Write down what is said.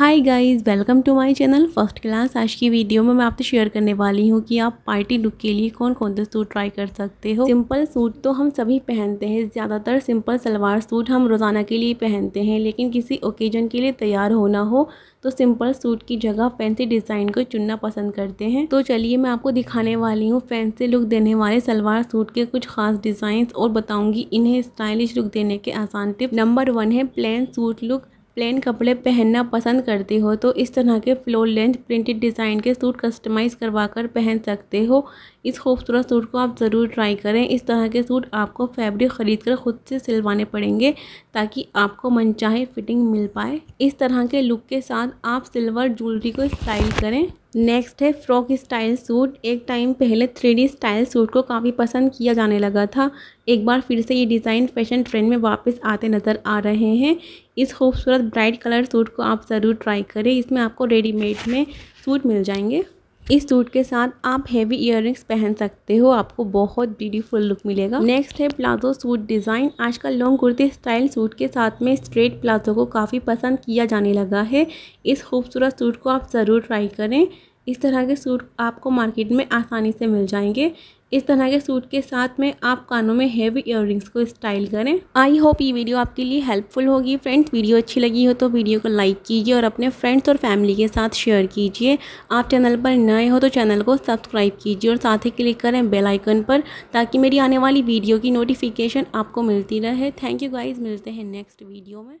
Hi guys welcome to my channel first class आज की video में मैं आपसे शेयर करने वाली हूँ कि आप पार्टी लुक के लिए कौन कौन से सूट ट्राई कर सकते हो। सिंपल सूट तो हम सभी पहनते हैं, ज़्यादातर सिंपल सलवार सूट हम रोज़ाना के लिए पहनते हैं, लेकिन किसी ओकेजन के लिए तैयार होना हो तो सिंपल सूट की जगह फैंसी डिज़ाइन को चुनना पसंद करते हैं। तो चलिए मैं आपको दिखाने वाली हूँ फैंसी लुक देने वाले सलवार सूट के कुछ खास डिज़ाइन और बताऊँगी इन्हें स्टाइलिश लुक देने के आसान टिप नंबर वन है प्लेन सूट लुक प्लेन कपड़े पहनना पसंद करती हो तो इस तरह के फ्लोर लेंथ प्रिंटेड डिज़ाइन के सूट कस्टमाइज़ करवा कर पहन सकते हो। इस खूबसूरत सूट को आप ज़रूर ट्राई करें। इस तरह के सूट आपको फैब्रिक ख़रीद कर ख़ुद से सिलवाने पड़ेंगे, ताकि आपको मनचाहे फिटिंग मिल पाए। इस तरह के लुक के साथ आप सिल्वर ज्वेलरी को स्टाइल करें। नेक्स्ट है फ्रॉक स्टाइल सूट एक टाइम पहले थ्री स्टाइल सूट को काफ़ी पसंद किया जाने लगा था। एक बार फिर से ये डिज़ाइन फ़ैशन ट्रेंड में वापस आते नज़र आ रहे हैं। इस खूबसूरत ब्राइट कलर सूट को आप ज़रूर ट्राई करें। इसमें आपको रेडीमेड में सूट मिल जाएँगे। इस सूट के साथ आप हैवी इयर पहन सकते हो। आपको बहुत ब्यूटीफुल लुक मिलेगा। नेक्स्ट है प्लाजो सूट डिज़ाइन आजकल लॉन्ग कुर्ती स्टाइल सूट के साथ में स्ट्रेट प्लाजो को काफ़ी पसंद किया जाने लगा है। इस खूबसूरत सूट को आप ज़रूर ट्राई करें। इस तरह के सूट आपको मार्केट में आसानी से मिल जाएँगे। इस तरह के सूट के साथ में आप कानों में हेवी इयर को स्टाइल करें। आई होप ये वीडियो आपके लिए हेल्पफुल होगी। फ्रेंड्स वीडियो अच्छी लगी हो तो वीडियो को लाइक कीजिए और अपने फ्रेंड्स और फैमिली के साथ शेयर कीजिए। आप चैनल पर नए हो तो चैनल को सब्सक्राइब कीजिए और साथ ही क्लिक करें बेल आइकन पर ताकि मेरी आने वाली वीडियो की नोटिफिकेशन आपको मिलती रहे। थैंक यू गाइज़ मिलते हैं नेक्स्ट वीडियो में।